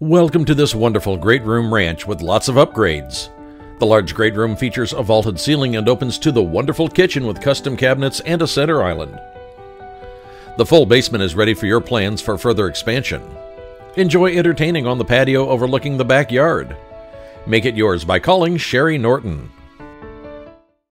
Welcome to this wonderful great room ranch with lots of upgrades. The large great room features a vaulted ceiling and opens to the wonderful kitchen with custom cabinets and a center island. The full basement is ready for your plans for further expansion. Enjoy entertaining on the patio overlooking the backyard. Make it yours by calling Cheri Norton